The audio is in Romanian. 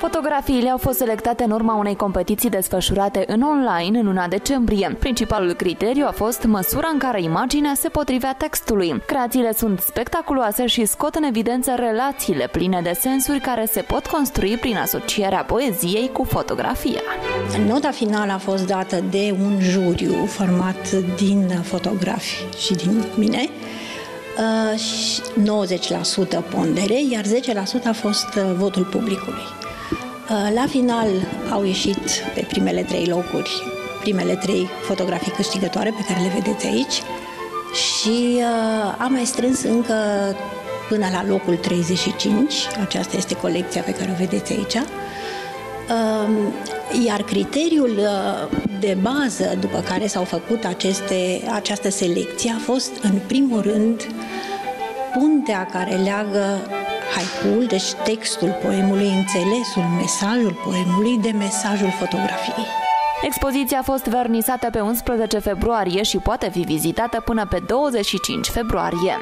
Fotografiile au fost selectate în urma unei competiții desfășurate în online în luna decembrie. Principalul criteriu a fost măsura în care imaginea se potrivea textului. Creațiile sunt spectaculoase și scot în evidență relațiile pline de sensuri care se pot construi prin asocierea poeziei cu fotografia. Nota finală a fost dată de un juriu format din fotografi și din mine, 90% pondere, iar 10% a fost uh, votul publicului. Uh, la final au ieșit pe primele trei locuri primele trei fotografii câștigătoare pe care le vedeți aici și uh, am mai strâns încă până la locul 35, aceasta este colecția pe care o vedeți aici, uh, iar criteriul uh, de bază după care s-au făcut aceste, această selecție a fost în primul rând puntea care leagă haiku deci textul poemului, înțelesul, mesajul poemului de mesajul fotografiei. Expoziția a fost vernisată pe 11 februarie și poate fi vizitată până pe 25 februarie.